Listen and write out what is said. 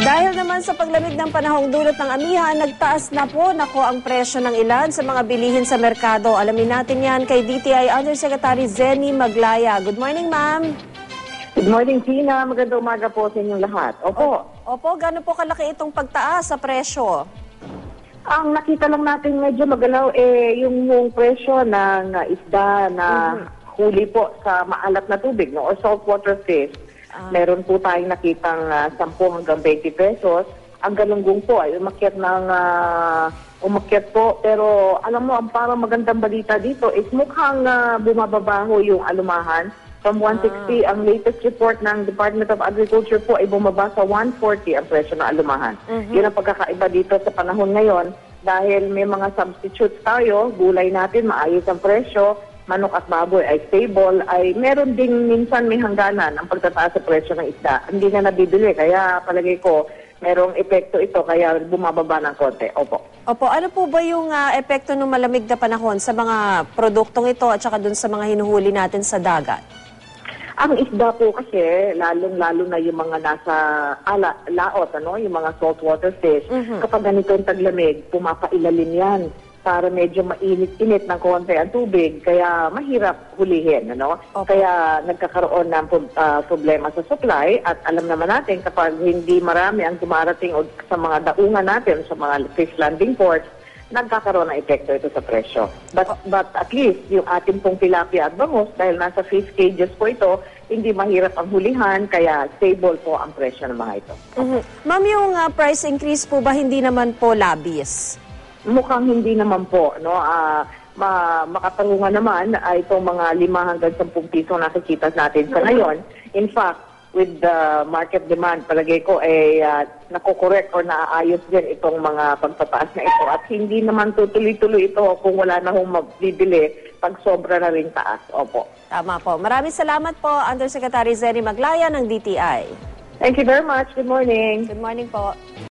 Dahil naman sa paglamig ng panahong dulot ng amihan, nagtaas na po nako ang presyo ng ilan sa mga bilihin sa merkado. Alamin natin yan kay DTI Undersecretary Zenny Maglaya. Good morning, ma'am. Good morning, Tina. Magandang umaga po sa inyong lahat. Opo, Opo, gano'n po kalaki itong pagtaas sa presyo? ang nakita lang natin medyo magalaw eh yung, yung presyo ng isda na huli po sa maalat na tubig no, or saltwater fish. Meron po tayong nakitang uh, 10 hanggang 20 pesos. Ang galunggong po ay umakyat ng uh, umakyat po. Pero alam mo, ang parang magandang balita dito is mukhang uh, bumababaho yung alumahan. From 160, ang latest report ng Department of Agriculture po ay bumaba sa 140 ang presyo ng alumahan. Yun ang pagkakaiba dito sa panahon ngayon dahil may mga substitutes tayo, gulay natin maayos ang presyo, manok at baboy ay stable, ay meron ding minsan may hangganan ang pagtataas sa presyo ng isda. Hindi na nabibili, kaya palagay ko merong epekto ito, kaya bumababa ng konti. Opo. Opo, ano po ba yung ah, epekto ng malamig na panahon sa mga produktong ito at saka dun sa mga hinuhuli natin sa dagat? Ang isda po kasi, lalong-lalo na yung mga nasa ala, laot, ano, yung mga saltwater fish, kapag ganito yung taglamig, pumapailalim yan para medyo mainit-init ng konti ang tubig, kaya mahirap hulihin, ano? Opo. Kaya nagkakaroon ng ah, problema sa supply at alam naman natin kapag hindi marami ang dumarating sa mga daungan natin, sa mga fish landing ports, nagkakaroon ng epekto ito sa presyo. But, but at least, yung ating pong tilapia at bangus, dahil nasa fish cages po ito, hindi mahirap ang hulihan, kaya stable po ang presyo ng mga ito. Mhm. Ma'am, yung ah, price increase po ba hindi naman po labis? Mukhang hindi naman po, no? Ah, ma makatarungan naman ay itong mga 5 hanggang 10 piso nakikita natin sa ngayon. In fact, with the market demand, palagay ko ay uh, nakokorek or naaayos din itong mga pagtataas na ito. At hindi naman tutuloy-tuloy ito kung wala na hong magbibili pag sobra na rin taas. Opo. Tama po. Maraming salamat po, Undersecretary Zenny Maglaya ng DTI. Thank you very much. Good morning. Good morning po.